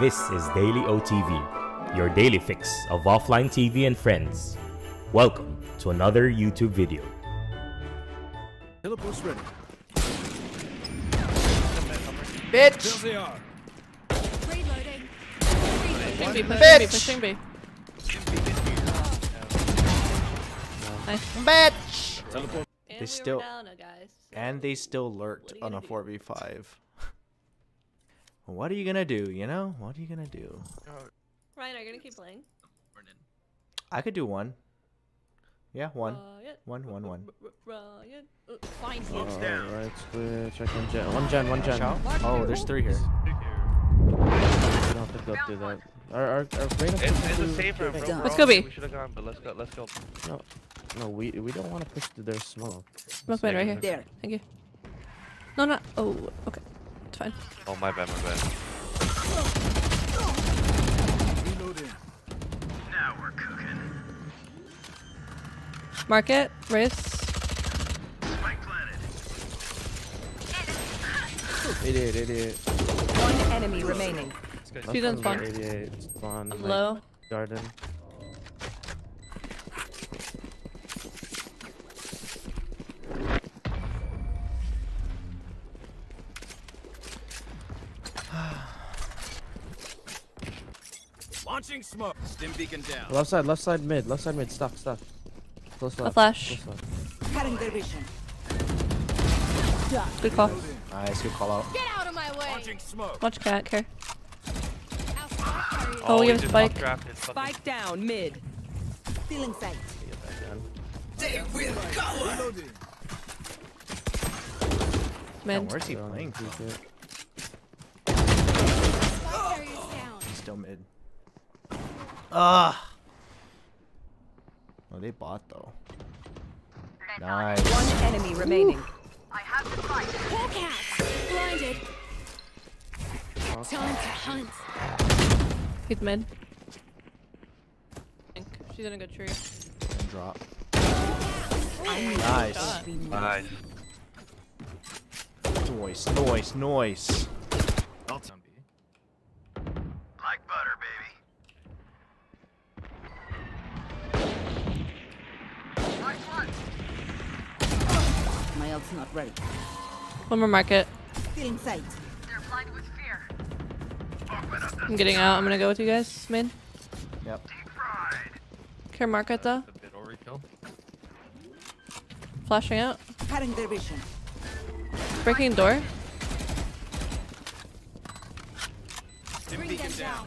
This is Daily OTV, your daily fix of offline TV and friends. Welcome to another YouTube video. Teleport's ready. Bitch! They are. Reloading. Pushing B, pushing B, Bitch! pushing B. Bitch! Teleport. And They we still- down, guys. And they still lurked What are you on a 4v5. What are you gonna do, you know? What are you gonna do? Ryan, are you gonna keep playing? I could do one. Yeah, one. Ryan. One, one, one. Ryan. Uh, Fine. Alright, switch. I can gen. One gen, one gen. Oh, there's three here. I don't think they'll do that. Our, our, our Reyna It's, it's a safer, bro. Let's go all- B. We should have gone, but let's go. Let's go. No, no, we we don't want to push to their smoke. Smoke mid right here. There. Thank you. No, no. Oh, okay. It's fine. Oh my bad, my bad. Reloading. Market, race. Idiot, idiot. One enemy remaining. She's in Last spawn. one's 88. Spawn. I'm like, low. Garden. Launching smoke. Stim beacon down. Left side, left side mid, left side mid. Stop, stop. Close left. flash. Close left. Cutting their vision. Good call. Nice, good call out. Get out of my way. Smoke. Watch cat care. Our spike carrier. Oh, we have just spike. Spike down mid. Feeling sight. Reloading. Man, where's he playing the from? secret. Spike carrier's down. He's still mid. Ah. Oh, they bought though. Nice. One enemy remaining. Hawkeye! Blinded! Time to hunt. He's mid. She's in a good tree. Drop. Nice. Shot. Nice. Noise, noise, noise. I'll tell B. My ult's not ready. One more market. Feeling sight. I'm getting out. I'm gonna go with you guys. Mid. Yep. Care market though. A bit overkill. Flashing out. Cutting their vision. Breaking door. Stim beacon down.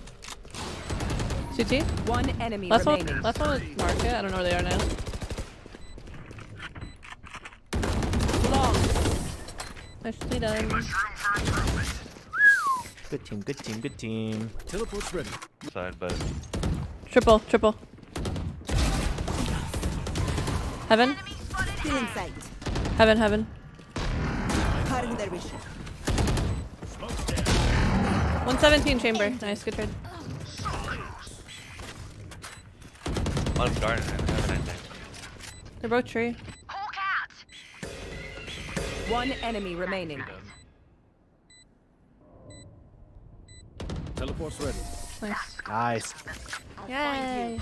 CT. One enemy Last one. remaining. Last one was market. I don't know where they are now. Nicely done. Good team, good team, good team. Teleport's ready. Side, but Triple. Triple. Heaven. Feeling sight. Heaven. Heaven. Cutting their vision. 117 chamber. Nice. Good trade. on garden. I haven't, I think. They're both tree. One enemy remaining. Teleport's ready. Nice. Nice. Yay.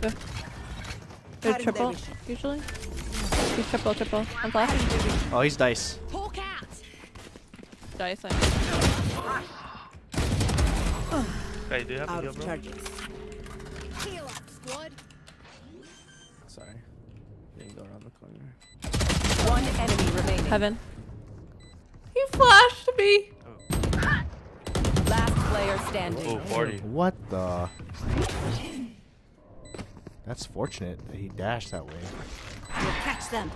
They're Cutting their triple, usually. He's triple, triple. I'm flash. Oh, he's dice. Hawk out! Dice. I Hey, do you have a Out heal, of bro? charges. Heal up, squad! Sorry. Didn't around the corner. One enemy remaining. Heaven. He flashed me. Last player standing. Oh, 40. What the? That's fortunate that he dashed that way. We'll catch them.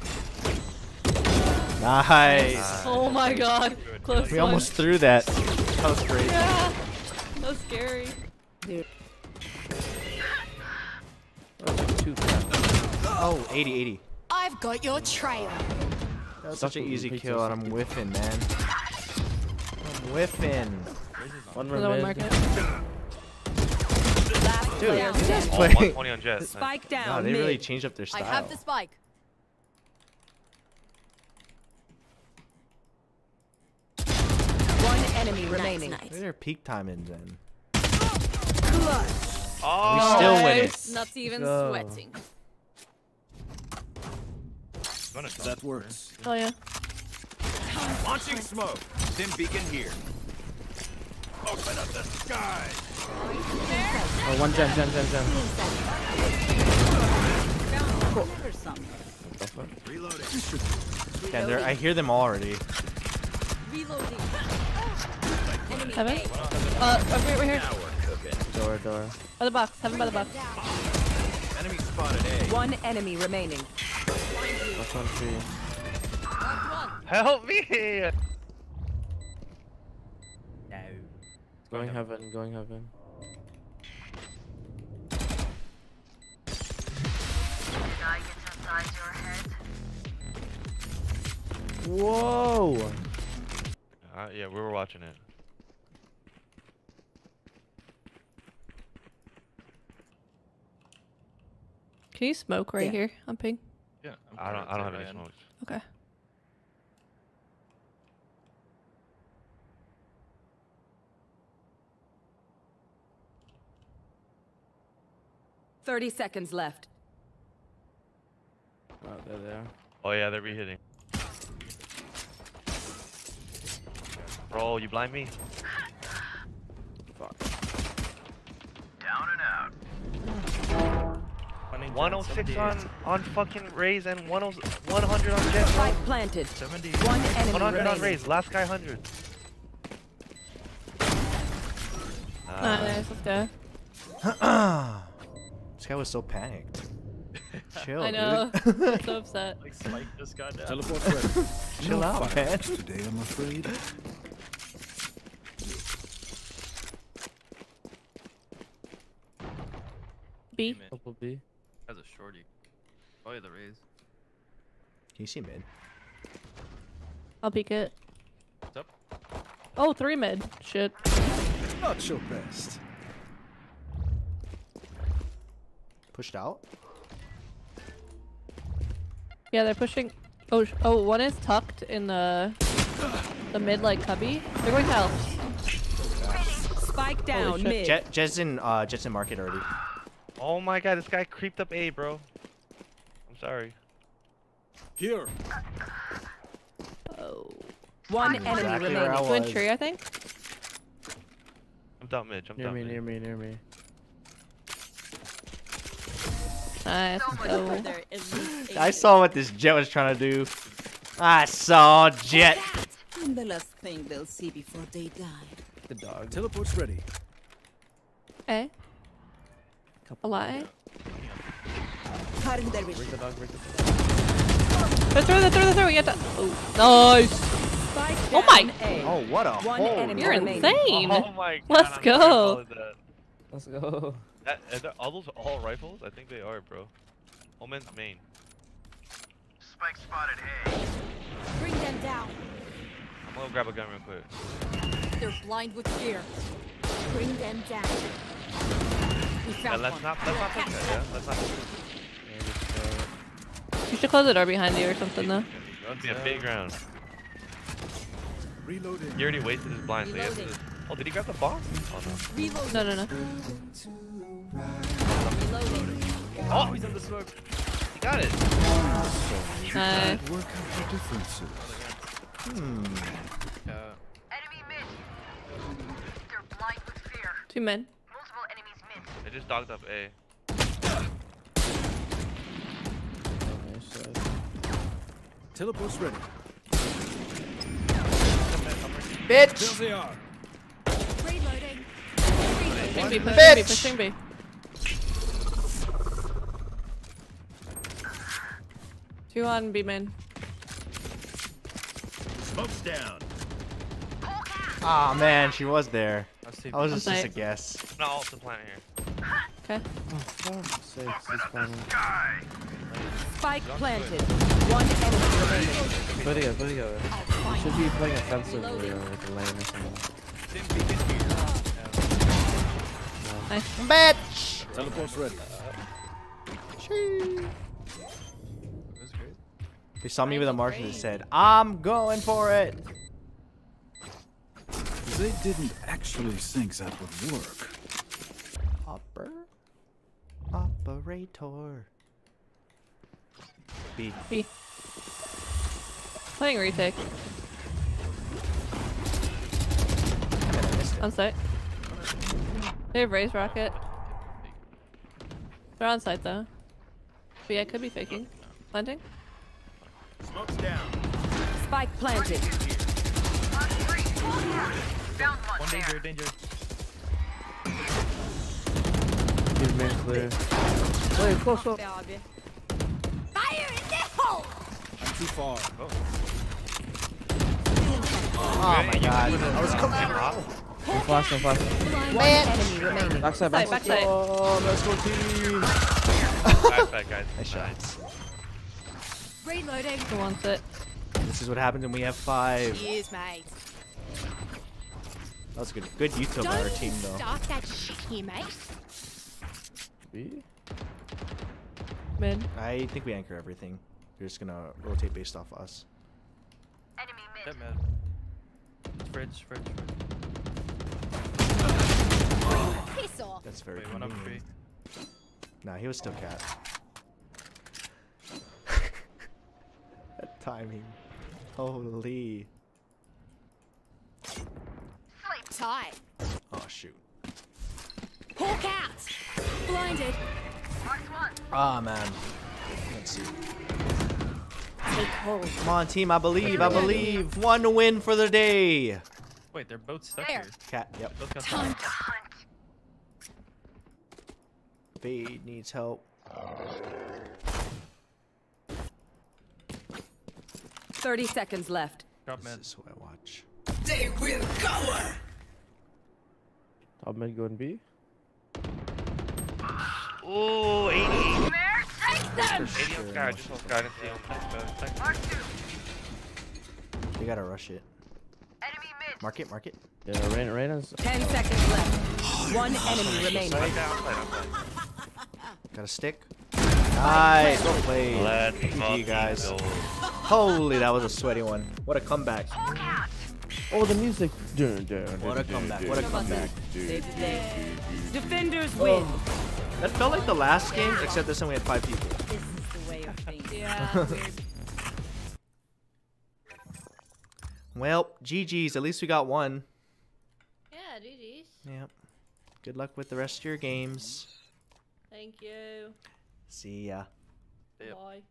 Nice. Oh my god. Close We one. almost threw that. That was great. Yeah. That was scary. Dude. Oh, it's like two taps. Oh, 80, 80. I've got your trail. That was such an easy kill, and. I'm whiffing, man. I'm whiffing. One Another one remaining. Dude, player you guys standing. Oh, play. 120 on Jett. Spike down. Wow, they mid. really changed up their style. I have the spike. One enemy remaining. Look at their peak time in Zen. Oh, We still win it. Not even go. sweating. Gonna that works. Oh yeah. Launching smoke. Dim beacon here. Open up the sky. Oh, one gen, gen, gen, gen. What the fuck? Reloading. Yeah, they're, I hear them already. Heaven. Uh, over here, right here. Now we're cooking. Door, door. By the box. Heaven by the box. Enemy spotted A. One enemy remaining. Last one tree. help me! No. Going heaven, going heaven. Whoa! Uh, yeah, we were watching it. Can you smoke right Yeah. here on ping? Yeah. I don't. I don't have any smokes. Okay. Thirty seconds left. Oh, they're there. Oh yeah, they're re-hitting. Bro, you blind me? 106 on on fucking Raze and 10 100 on Jett. bro. Spike planted. 70. One enemy 100 on remaining. Raze. Last guy 100. Nice. Uh, let's go. This guy was so panicked. Chill, I know. dude. I'm so upset. Like Spike just got down. Teleport ready. Chill out, man. Today, I'm afraid. B. Couple B. That's a shorty. Oh yeah, the raise. Can you see mid? I'll peek it. What's up? Oh, three mid. Shit. Not your best. Pushed out? Yeah, they're pushing. Oh, sh- oh, one is tucked in the the mid like cubby. They're going to health. Spike down shit. mid. Jett, Jett's in, uh, Jett's in market already. Oh my god, this guy creeped up A, bro. I'm sorry. Here. Oh. One enemy Exactly where I remaining. Twin was. tree, I think. I'm down mid. I'm Near down me, mid. near me, near me. Nice. Oh. Let's go. I saw what this Jett was trying to do. I saw Jett. And The last thing they'll see before they die. The dog. Teleport's ready. A. A lie. Cutting their Break the dog, break the dog. Throw, throw, the, throw, the, throw. You have to. Oh, nice. Oh my- Oh, what a One hole. enemy You're insane. Oh my god. Let's I'm go. sorry I called it that. Let's go. That, are that- are those all rifles? I think they are, bro. Omen's main. Spike spotted A. Bring them down. I'm gonna grab a gun real quick. They're blind with fear. Bring them down. We let's not let's not push that. Yeah, let's not. Yeah, just, You should close the door behind you or something though. That'd be a big round. Reloading. He already wasted his blind, so he has to. Oh, did he grab the bomb? Oh no. Reload. No, no, no. Reloading. Oh, he's in the smoke. He got it. Nice. Work out the differences. Uh, Two men. I just dogged up A. nice, teleport's ready. Bitch! There they are. Reloading. Pushing B, pushing B, Bitch. pushing B. Two on B main. Smoke's down. Ah man, she was there. I was just, just a site. guess. not all the planet here. Okay. oh, fuck's sake, he's fine. Spike planted. One enemy remaining. Put it together, put it together. You should be playing offensively or with a lane or something. Dim beacon here. Nice. Bitch! Teleport's ready. They saw me with a Marshal and said, I'm going for it. They didn't actually think that would work. Operator. B. B. Playing retake. On site. They have raised rocket. They're on site though. But yeah, could be faking. Planting? Smoke's down. Spike planted. One danger, danger. He's main clear. Wait, close up. Fire in the hole! Too far. Oh my god. I was coming I'm flashing, I'm flashing. One. Backside, backside. backside. Oh, let's go team. Nice back, guys. Nice shot. Reloading. Who wants it? This is what happens when we have five. Cheers, mate. That was good. Good YouTube by our team though. start that shit here, mate. B? Mid. I think we anchor everything. They're just gonna rotate based off us. Enemy mid. Fridge, fridge, fridge. Piss off. That's very Wait, one up convenient. three. Nah, he was still cat. that timing. Holy. Sleep Tight. Oh shoot. Hawk. Blinded. Ah man. Let's see. Take hold. Come on, team. I believe. I believe. One win for the day. Wait, they're both stuck There. here. Cat. Yep. Both got Time stuck. to hunt. Fade needs help. Thirty seconds left. Drop This mid. is who I watch. They will cower. Top mid going B? Ooh, 88. Take them. 80 on Skye. Just on Skye. I didn't see him. Thanks, bro. Thanks. We gotta rush it. Mark it. Mark it. Yeah, Rain, Reyna's. Ten seconds left. One enemy remaining. Side down, side outside. Got a stick. Nice. Well played. Let's GG, guys. go. Holy, that was a sweaty one. What a comeback. Oh, the music. Dun, dun, What a comeback. What a comeback. dun, Save. Defenders Oh. win. That felt like the last game, except this time we had five people. This is the way of things. Yeah. Well, GG's. At least we got one. Yeah, GG's. Yep. Good luck with the rest of your games. Thank you. See ya. Yep. Bye.